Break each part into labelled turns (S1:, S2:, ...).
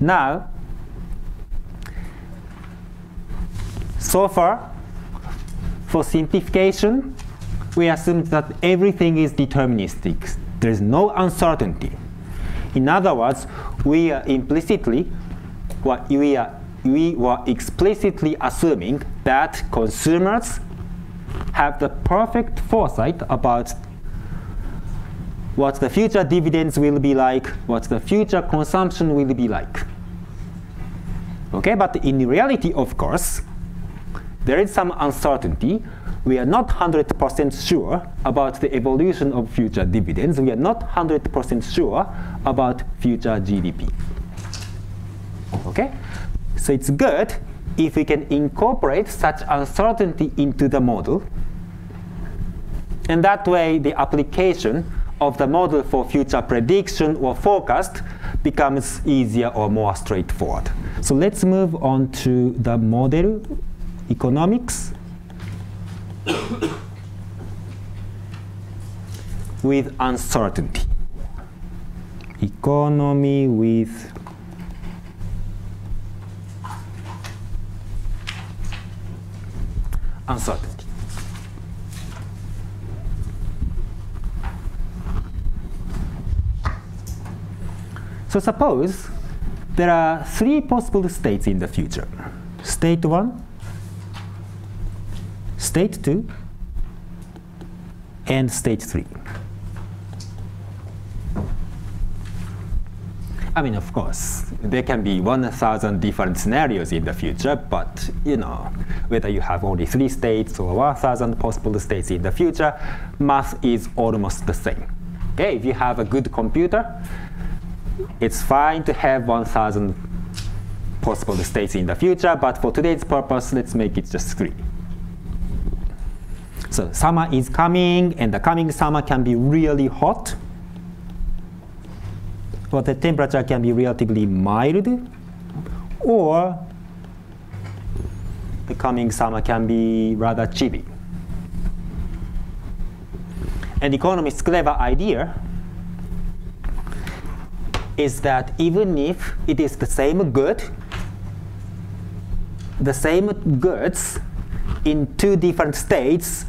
S1: Now, so far, for simplification, we assume that everything is deterministic. There is no uncertainty. In other words, we are implicitly, we are we were explicitly assuming that consumers have the perfect foresight about what the future dividends will be like, what the future consumption will be like. Okay, but in reality, of course, there is some uncertainty. We are not 100% sure about the evolution of future dividends. We are not 100% sure about future GDP. Okay? So it's good if we can incorporate such uncertainty into the model. And that way, the application of the model for future prediction or forecast becomes easier or more straightforward. So let's move on to the model economics with uncertainty. Economy with uncertainty. So suppose there are three possible states in the future. State 1, state 2, and state 3. I mean, of course, there can be 1,000 different scenarios in the future, but you know, whether you have only three states or 1,000 possible states in the future, math is almost the same. Okay, if you have a good computer, it's fine to have 1,000 possible states in the future, but for today's purpose, let's make it just three. So summer is coming, and the coming summer can be really hot, but the temperature can be relatively mild, or the coming summer can be rather chilly. An economist's clever idea is that even if it is the same good, the same goods in two different states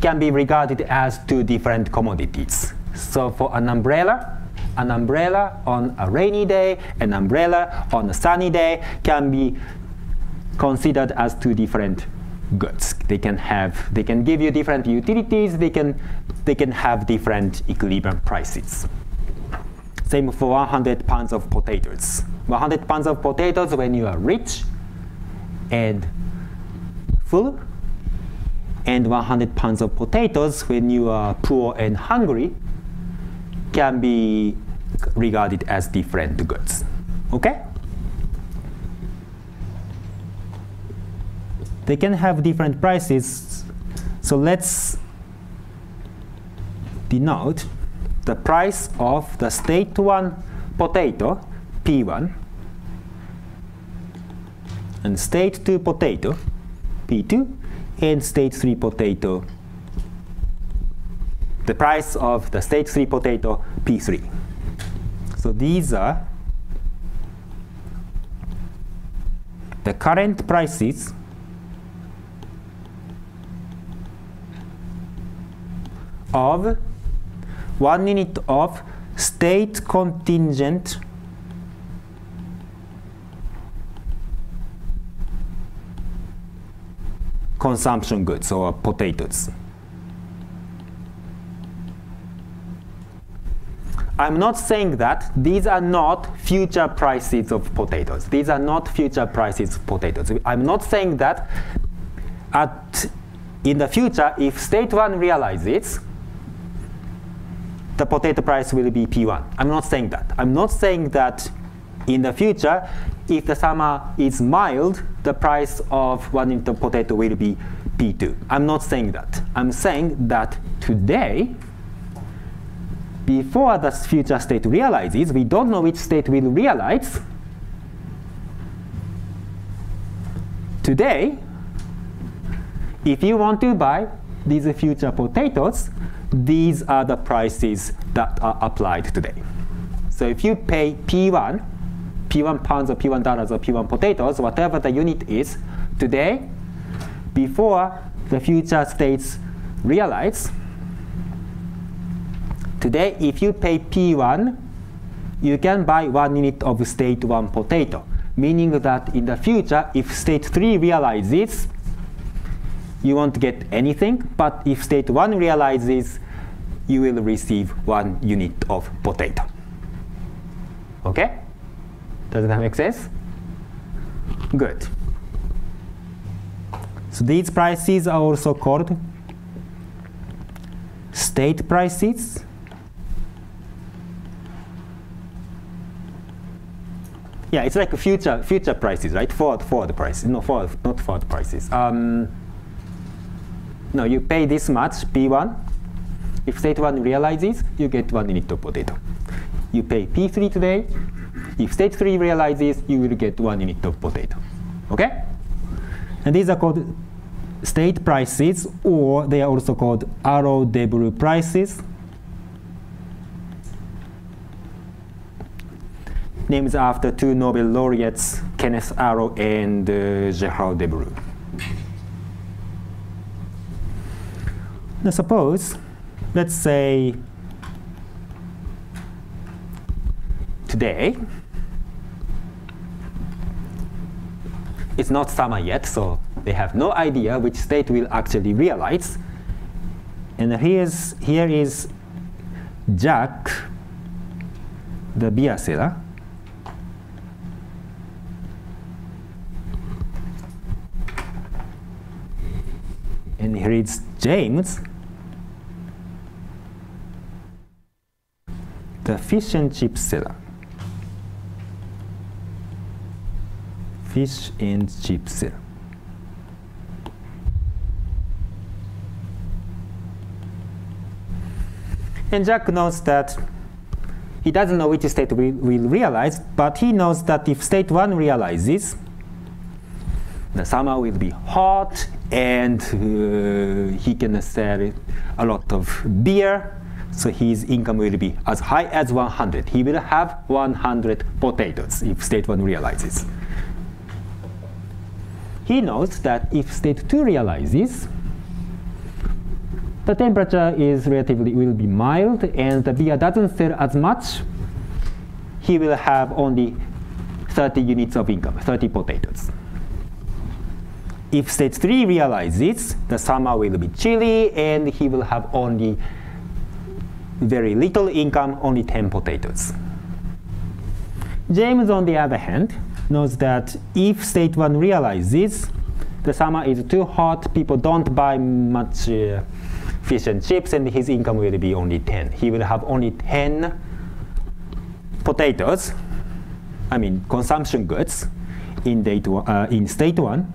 S1: can be regarded as two different commodities. So for an umbrella, an umbrella on a rainy day, an umbrella on a sunny day can be considered as two different goods. They can have, they can give you different utilities. They can, they can have different equilibrium prices. Same for 100 pounds of potatoes. 100 pounds of potatoes when you are rich and full, and 100 pounds of potatoes when you are poor and hungry can be regarded as different goods. Okay? They can have different prices. So let's denote the price of the state 1 potato, P1, and state 2 potato, P2, and state 3 potato, the price of the state 3 potato, P3. So these are the current prices of one unit of state contingent consumption goods or potatoes. I'm not saying that these are not future prices of potatoes. These are not future prices of potatoes. I'm not saying that at, in the future, if state 1 realizes, the potato price will be P1. I'm not saying that. I'm not saying that in the future, if the summer is mild, the price of one into potato will be P2. I'm not saying that. I'm saying that today, before the future state realizes, we don't know which state will realize. Today, if you want to buy these future potatoes, these are the prices that are applied today. So if you pay P1, P1 pounds or P1 dollars or P1 potatoes, whatever the unit is, today, before the future states realize, today if you pay P1, you can buy one unit of state 1 potato, meaning that in the future, if state 3 realizes, you won't get anything, but if state 1 realizes, you will receive one unit of potato. Okay? Does that make sense? Good. So these prices are also called state prices. Yeah, it's like future future prices, right? Forward forward prices, no forward not forward prices. Um, no, you pay this much P1. If state 1 realizes, you get one unit of potato. You pay P3 today. If state 3 realizes, you will get one unit of potato. Okay? And these are called state prices, or they are also called Arrow-Debreu prices. Names after two Nobel laureates, Kenneth Arrow and uh, Debreu. Now suppose, let's say today, it's not summer yet, so they have no idea which state will actually realize. And here's, here is Jack, the beer seller. And here is James, the fish and chip seller. Fish and chip seller. And Jack knows that he doesn't know which state will, will realize, but he knows that if state 1 realizes, the summer will be hot and uh, he can sell a lot of beer so his income will be as high as 100. He will have 100 potatoes if state 1 realizes. He knows that if state 2 realizes, the temperature is relatively will be mild and the beer doesn't sell as much, he will have only 30 units of income, 30 potatoes. If state 3 realizes, the summer will be chilly and he will have only very little income, only 10 potatoes. James, on the other hand, knows that if state 1 realizes the summer is too hot, people don't buy much uh, fish and chips, and his income will be only 10. He will have only 10 potatoes, I mean consumption goods, in, date, uh, in state 1.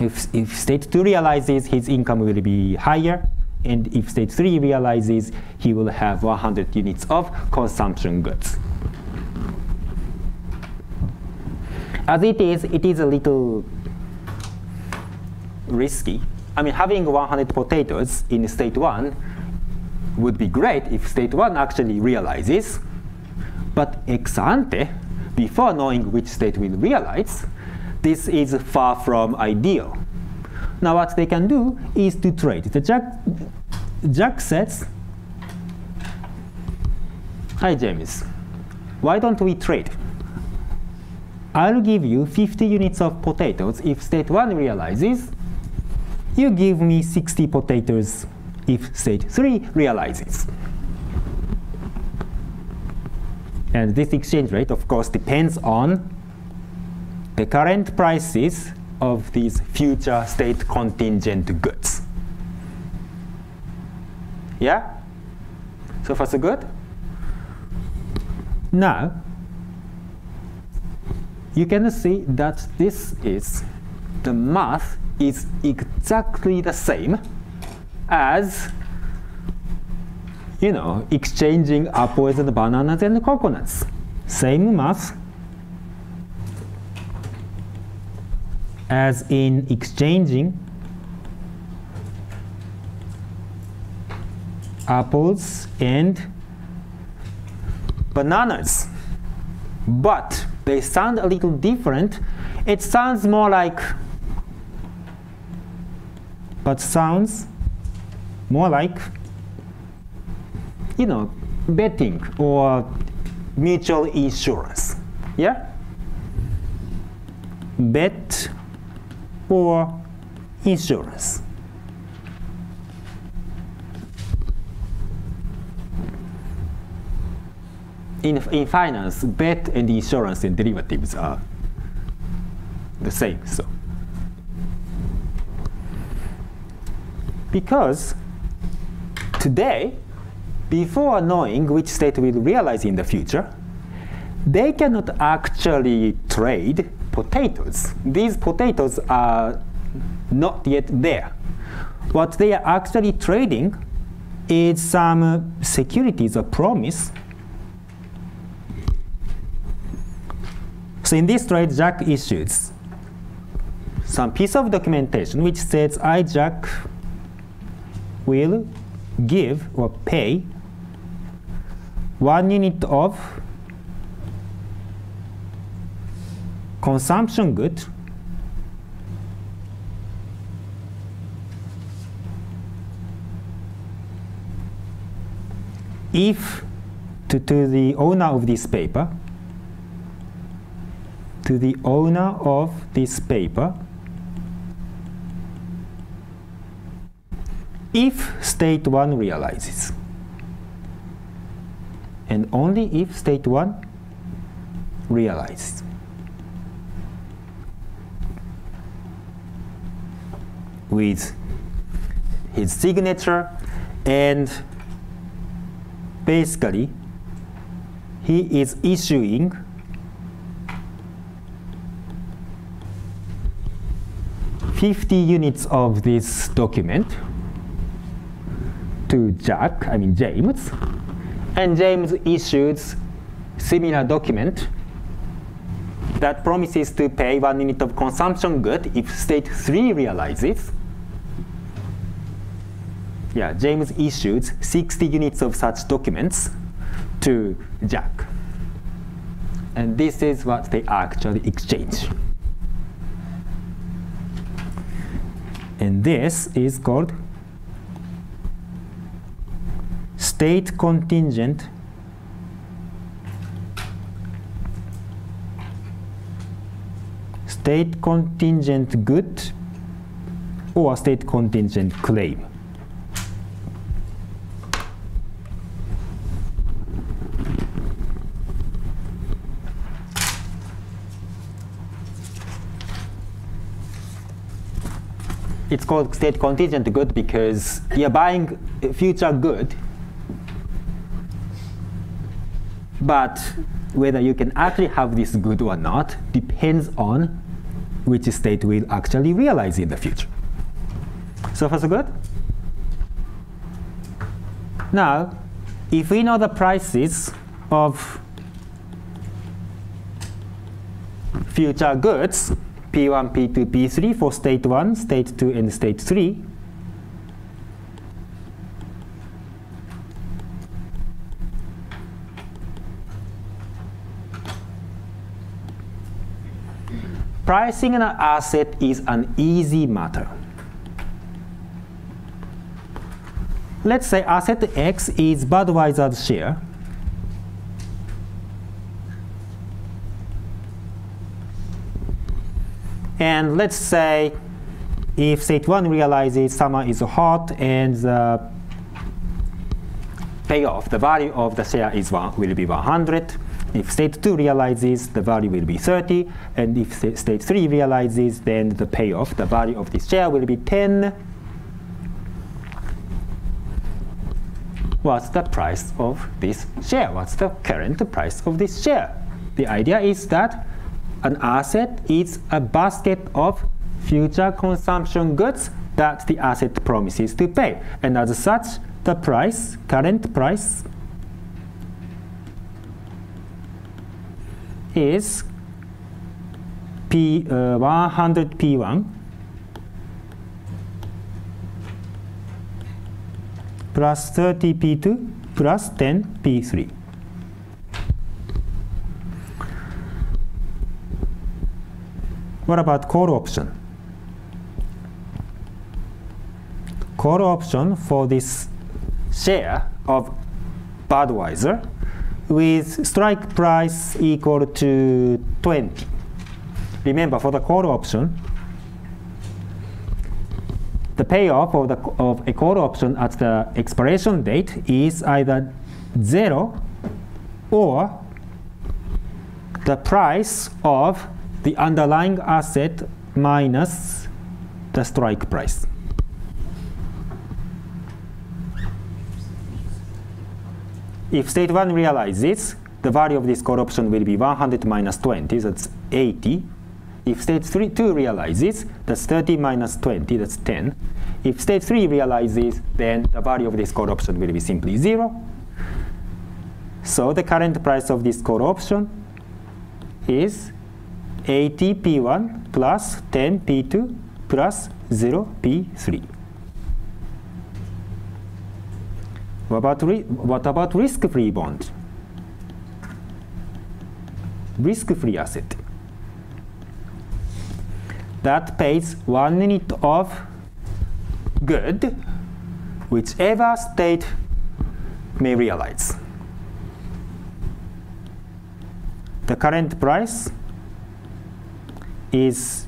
S1: If, if state 2 realizes, his income will be higher, and if state 3 realizes, he will have 100 units of consumption goods. As it is, it is a little risky. I mean, having 100 potatoes in state 1 would be great if state 1 actually realizes, but ex ante, before knowing which state will realize, this is far from ideal. Now what they can do is to trade. The Jack, Jack says, Hi James, why don't we trade? I'll give you 50 units of potatoes if state 1 realizes. You give me 60 potatoes if state 3 realizes. And this exchange rate, of course, depends on the current prices of these future state contingent goods. Yeah? So far so good? Now, you can see that this is, the math is exactly the same as, you know, exchanging apples and bananas and coconuts. Same math as in exchanging apples and bananas. But they sound a little different. It sounds more like, but sounds more like, you know, betting or mutual insurance. Yeah? Bet or insurance. In, in finance, bet and insurance and derivatives are the same. So, because today, before knowing which state will realize in the future, they cannot actually trade potatoes. These potatoes are not yet there. What they are actually trading is some uh, securities or promise. So in this trade, Jack issues some piece of documentation which says I, Jack, will give or pay one unit of consumption good if to, to the owner of this paper to the owner of this paper if state 1 realizes and only if state 1 realizes with his signature and basically he is issuing Fifty units of this document to Jack, I mean James, and James issues similar document that promises to pay one unit of consumption good if state 3 realizes yeah, James issued 60 units of such documents to Jack. And this is what they actually exchange. And this is called state contingent state contingent good or state contingent claim. It's called state contingent good because you're buying future good, but whether you can actually have this good or not depends on which state will actually realize in the future. So far so good? Now, if we know the prices of future goods, P1, P2, P3 for state 1, state 2, and state 3. Pricing an asset is an easy matter. Let's say asset X is Budweiser's share. And let's say if state 1 realizes summer is hot and the payoff, the value of the share is one, will be 100. If state 2 realizes, the value will be 30. And if state 3 realizes, then the payoff, the value of this share will be 10. What's the price of this share? What's the current price of this share? The idea is that an asset is a basket of future consumption goods that the asset promises to pay. And as such, the price, current price, is P, uh, 100 P1 plus 30 P2 plus 10 P3. What about call option? Call option for this share of Budweiser with strike price equal to 20. Remember, for the call option, the payoff of, the, of a call option at the expiration date is either zero or the price of the underlying asset minus the strike price. If state 1 realizes, the value of this call option will be 100 minus 20, that's 80. If state three, 2 realizes, that's 30 minus 20, that's 10. If state 3 realizes, then the value of this call option will be simply 0. So the current price of this call option is 80 P1 plus 10 P2 plus 0 P3. What about, what about risk-free bond? Risk-free asset. That pays one unit of good, whichever state may realize. The current price is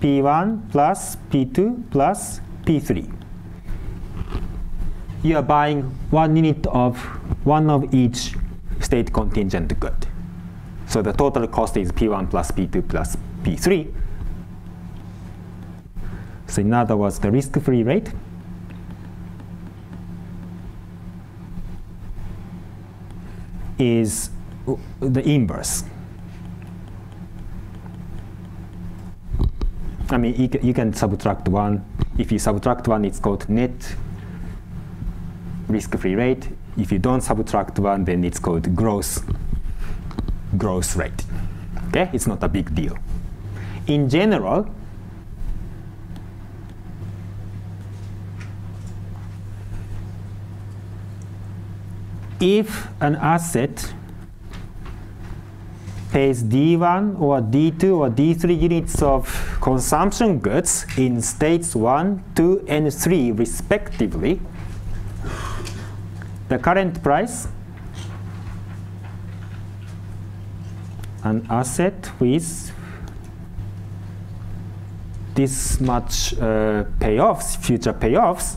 S1: P1 plus P2 plus P3. You are buying one unit of one of each state contingent good. So the total cost is P1 plus P2 plus P3. So in other words, the risk-free rate is the inverse. I mean, you can, you can subtract one. If you subtract one, it's called net risk-free rate. If you don't subtract one, then it's called gross gross rate. Okay, it's not a big deal. In general, if an asset pays D1 or D2 or D3 units of consumption goods in states 1, 2, and 3 respectively, the current price? An asset with this much uh, payoffs, future payoffs,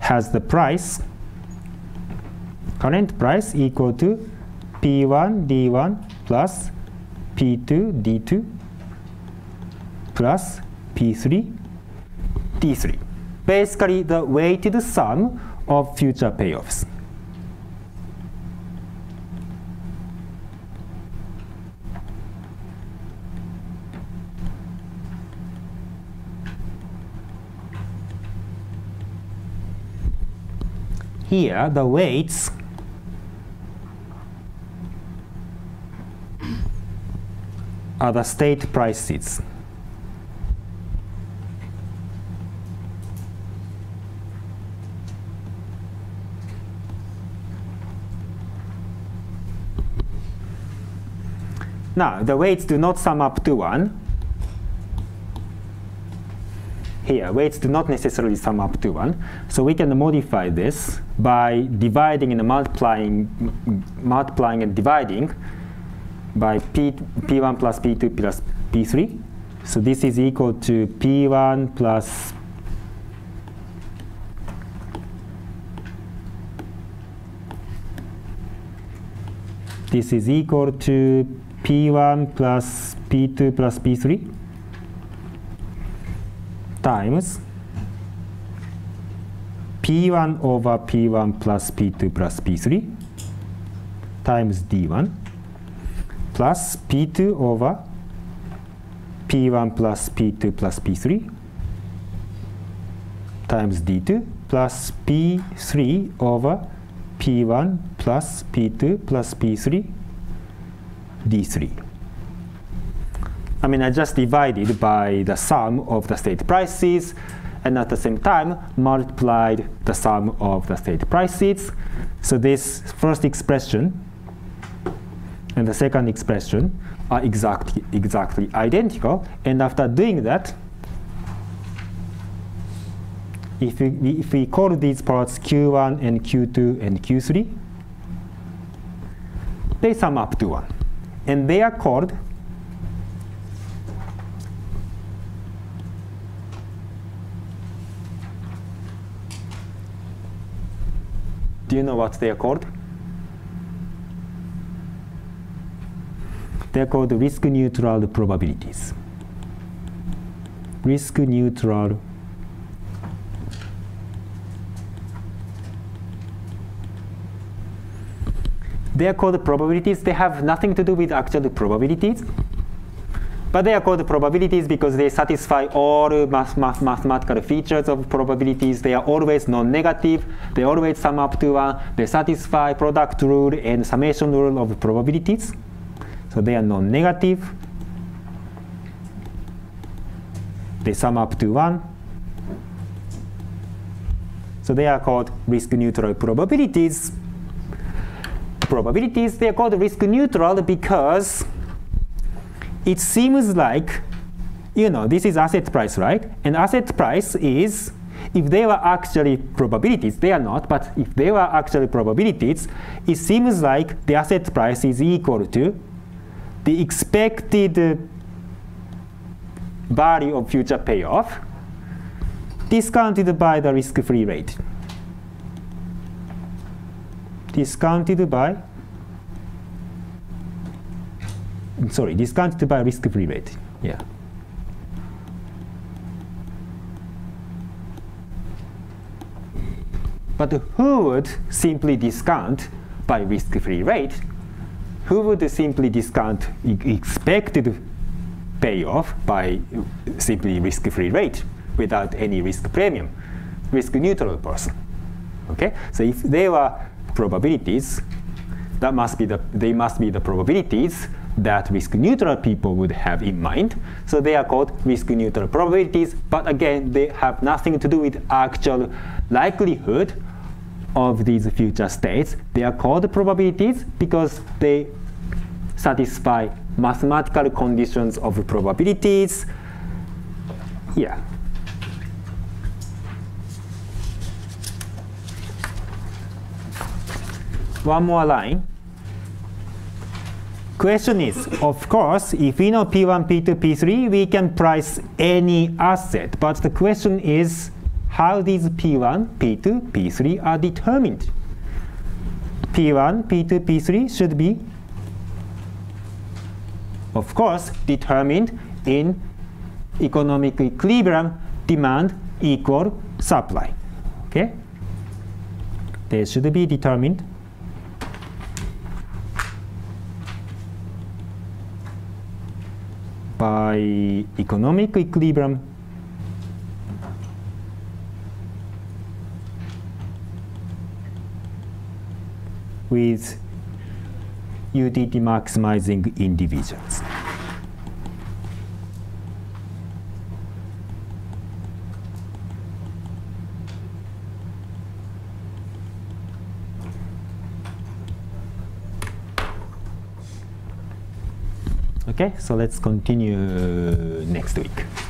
S1: has the price, current price equal to P1 D1 plus P2 D2 plus P3 D3. Basically, the weighted sum of future payoffs. here the weights are the state prices. Now, the weights do not sum up to 1 here. Weights do not necessarily sum up to 1. So we can modify this by dividing and multiplying, multiplying and dividing by P, P1 plus P2 plus P3. So this is equal to P1 plus this is equal to P1 plus P2 plus P3 times P1 over P1 plus P2 plus P3 times D1 plus P2 over P1 plus P2 plus P3 times D2 plus P3 over P1 plus P2 plus P3 D3. I mean, I just divided by the sum of the state prices, and at the same time multiplied the sum of the state prices. So this first expression and the second expression are exactly, exactly identical. And after doing that, if we, if we call these parts Q1 and Q2 and Q3, they sum up to 1. And they are called Do you know what they are called? They are called risk neutral probabilities. Risk neutral They are called probabilities. They have nothing to do with actual probabilities. But they are called probabilities because they satisfy all math, math, mathematical features of probabilities. They are always non-negative. They always sum up to 1. They satisfy product rule and summation rule of probabilities. So they are non-negative. They sum up to 1. So they are called risk-neutral probabilities probabilities, they are called risk neutral because it seems like, you know, this is asset price, right? And asset price is, if they were actually probabilities, they are not, but if they were actually probabilities, it seems like the asset price is equal to the expected value of future payoff discounted by the risk-free rate. Discounted by sorry discounted by risk-free rate yeah. But who would simply discount by risk-free rate who would simply discount expected payoff by simply risk-free rate without any risk premium risk neutral person okay so if they were probabilities, that must be the, they must be the probabilities that risk neutral people would have in mind. So they are called risk neutral probabilities, but again, they have nothing to do with actual likelihood of these future states. They are called probabilities because they satisfy mathematical conditions of probabilities. Yeah. one more line. Question is, of course, if we know P1, P2, P3, we can price any asset. But the question is how these P1, P2, P3 are determined. P1, P2, P3 should be, of course, determined in economic equilibrium demand equal supply. Okay? They should be determined by economic equilibrium with utility maximizing individuals. Okay, so let's continue uh, next week.